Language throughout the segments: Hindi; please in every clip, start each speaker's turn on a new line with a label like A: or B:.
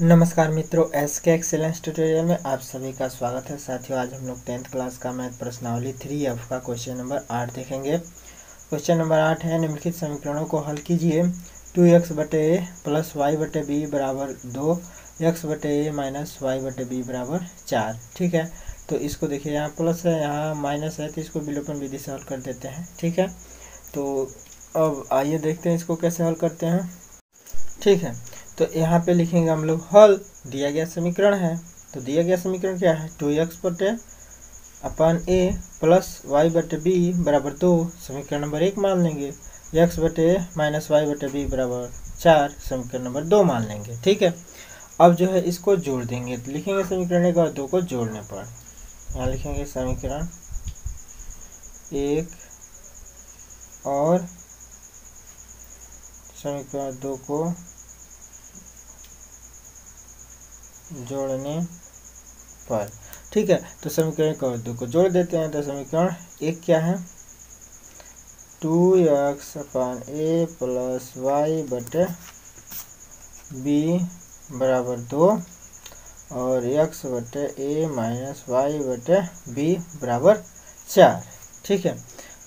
A: नमस्कार मित्रों एस के एक्सेलेंस ट्यूटोरियल में आप सभी का स्वागत है। साथियों, आज हम लोग टेंथ क्लास का मैथ प्रश्नावली थ्री एफ़ का क्वेश्चन नंबर आठ देखेंगे। क्वेश्चन नंबर आठ है, निम्नलिखित समीकरणों को हल कीजिए। टू एक्स बटे ए प्लस वाई बटे बी बराबर दो एक्स बटे ए माइनस वाई बटे बी बराबर चार, ठीक है? तो इसको देखिए, यहाँ प्लस है, यहाँ माइनस है तो इसको विलोपन विधि से हल कर देते हैं, ठीक है? तो अब आइए देखते हैं इसको कैसे हल करते हैं। ठीक है तो यहाँ पे लिखेंगे हम लोग हल, दिया गया समीकरण है। तो दिया गया समीकरण क्या है? टू एक्स बटे अपन ए प्लस वाई बटे बी बराबर दो, समीकरण नंबर एक मान लेंगे। एक्स बटे माइनस वाई बटे बी बराबर चार, समीकरण नंबर दो मान लेंगे, ठीक है? अब जो है इसको जोड़ देंगे। तो लिखेंगे समीकरण एक और दो को जोड़ने पर। यहाँ लिखेंगे समीकरण एक और समीकरण दो को जोड़ने पर। ठीक है तो समीकरण का दो को जोड़ देते हैं तो समीकरण एक क्या है? टू एक्स अपान ए प्लस वाई बटे बी बराबर दो, और एक्स बटे ए माइनस वाई बटे बी बराबर चार। ठीक है,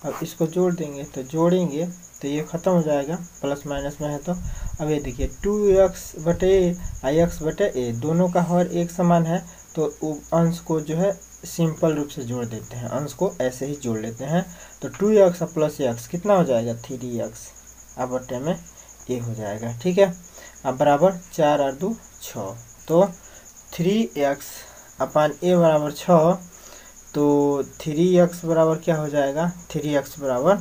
A: अब इसको जोड़ देंगे तो जोड़ेंगे तो ये ख़त्म हो जाएगा, प्लस माइनस में है तो। अब ये देखिए, टू एक्स बटे ए आई एक्स बटे ए, दोनों का हर एक समान है तो अंश को जो है सिंपल रूप से जोड़ देते हैं। अंश को ऐसे ही जोड़ लेते हैं। तो टू एक्स प्लस एक्स कितना हो जाएगा? Three x. अब बटे में ए हो जाएगा, ठीक है? अब बराबर चार और दो छ। तो थ्री एक्स अपान ए बराबर छ तो थ्री एक्स बराबर क्या हो जाएगा? थ्री एक्स बराबर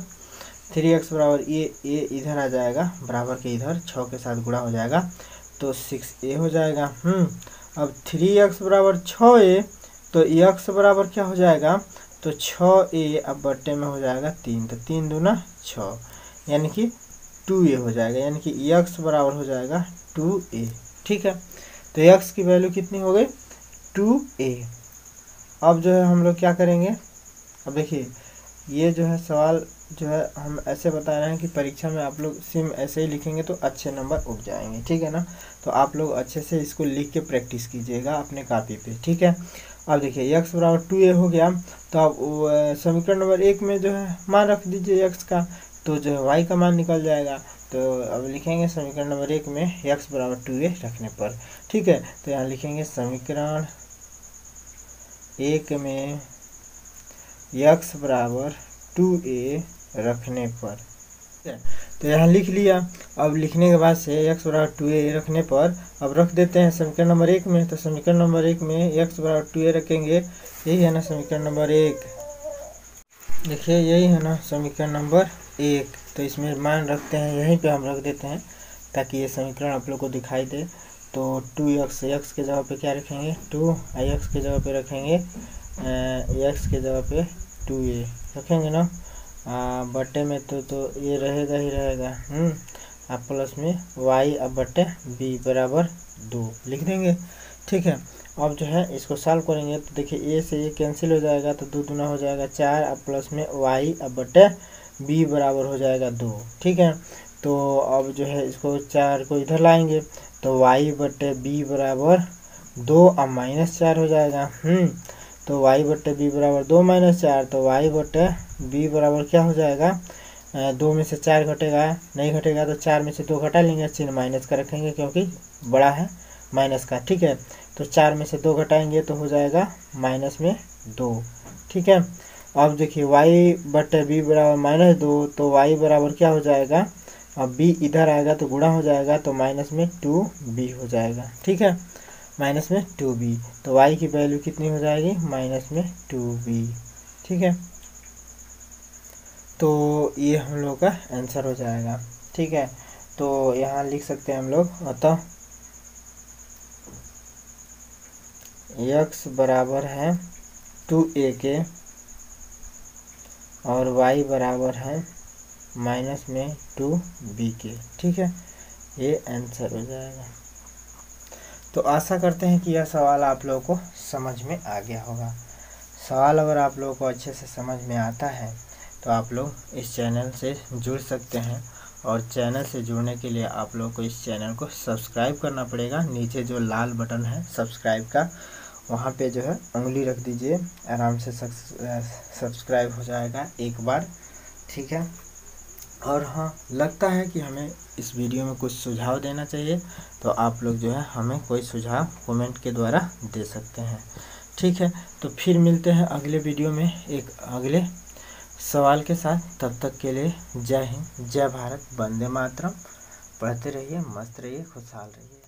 A: थ्री एक्स बराबर ए ए इधर आ जाएगा, बराबर के इधर छः के साथ गुणा हो जाएगा तो सिक्स ए हो जाएगा। हम्म अब थ्री एक्स बराबर छः ए तो एक्स बराबर क्या हो जाएगा? तो छः ए अब बट्टे में हो जाएगा तीन तो तीन दूना छः यानी कि टू ए हो जाएगा, यानी कि एक्स बराबर हो जाएगा टू ए, ठीक है? तो एक्स की वैल्यू कितनी हो गई? Two a. अब जो है हम लोग क्या करेंगे? अब देखिए, ये जो है सवाल जो है, हम ऐसे बता रहे हैं कि परीक्षा में आप लोग सिम ऐसे ही लिखेंगे तो अच्छे नंबर उठ जाएँगे, ठीक है ना? तो आप लोग अच्छे से इसको लिख के प्रैक्टिस कीजिएगा अपने कापी पे, ठीक है? अब देखिए एक्स बराबर टू ए हो गया। तो अब समीकरण नंबर एक में जो है, मान रख दीजिए एक्स का तो जो है वाई का मान निकल जाएगा। तो अब लिखेंगे समीकरण नंबर एक में एक्स बराबर टू ए रखने पर, ठीक है? तो यहाँ लिखेंगे समीकरण एक में एक्स बराबर टू ए रखने पर। तो यहाँ लिख लिया। अब लिखने के बाद से एक्स बराबर टू ए रखने पर अब रख देते हैं समीकरण नंबर एक में। तो समीकरण नंबर एक में एक्स बराबर टू ए रखेंगे। यही है ना समीकरण नंबर एक। देखिए, यही है ना समीकरण नंबर एक। तो इसमें मान रखते हैं, यहीं पे हम रख देते हैं ताकि ये समीकरण आप लोग को दिखाई दे। तो टू एक्स एक्स के जगह पे क्या रखेंगे? टू आई एक्स के जगह पे रखेंगे एक्स के जगह पे टू ए रखेंगे ना? बटे में तो तो ये रहेगा ही रहेगा। हम्म अब प्लस में वाई अब बटे बी बराबर दो लिख देंगे। ठीक है, अब जो है इसको सॉल्व करेंगे। तो देखिए, ए से ये कैंसिल हो जाएगा तो दो दुना हो जाएगा चार, अब प्लस में वाई, अब बटे बी बराबर हो जाएगा दो। ठीक है तो अब जो है इसको चार को इधर लाएँगे तो वाई बटे बी बराबर दो, अब माइनस चार हो जाएगा। हम्म तो वाई बटे बी बराबर दो माइनस चार तो वाई बटे बी बराबर क्या हो जाएगा? दो में से चार घटेगा, नहीं घटेगा तो चार में से दो घटा लेंगे चिन्ह माइनस का रखेंगे क्योंकि बड़ा है माइनस का, ठीक है? तो चार में से दो घटाएँगे तो हो जाएगा माइनस में दो, ठीक है? अब देखिए वाई बटे बी बराबर माइनस दो तो वाई बराबर क्या हो जाएगा? अब बी इधर आएगा तो गुणा हो जाएगा तो माइनस में टू बी हो जाएगा, ठीक है? माइनस में टू बी। तो वाई की वैल्यू कितनी हो जाएगी? माइनस में टू बी। ठीक है? तो ये हम लोग का आंसर हो जाएगा। ठीक है? तो यहाँ लिख सकते हैं हम लोग। अतः यक्स बराबर है टू ए के और वाई बराबर है माइनस में टू बी के। ठीक है? ये आंसर हो जाएगा। तो आशा करते हैं कि यह सवाल आप लोगों को समझ में आ गया होगा। सवाल अगर आप लोगों को अच्छे से समझ में आता है तो आप लोग इस चैनल से जुड़ सकते हैं और चैनल से जुड़ने के लिए आप लोग को इस चैनल को सब्सक्राइब करना पड़ेगा। नीचे जो लाल बटन है सब्सक्राइब का, वहाँ पे जो है उंगली रख दीजिए, आराम से सब्सक्राइब हो जाएगा एक बार, ठीक है? और हाँ लगता है कि हमें इस वीडियो में कुछ सुझाव देना चाहिए तो आप लोग जो है हमें कोई सुझाव कमेंट के द्वारा दे सकते हैं। ठीक है तो फिर मिलते हैं अगले वीडियो में एक अगले सवाल के साथ। तब तक के लिए जय हिंद, जय भारत, वंदे मातरम। पढ़ते रहिए, मस्त रहिए, खुशहाल रहिए।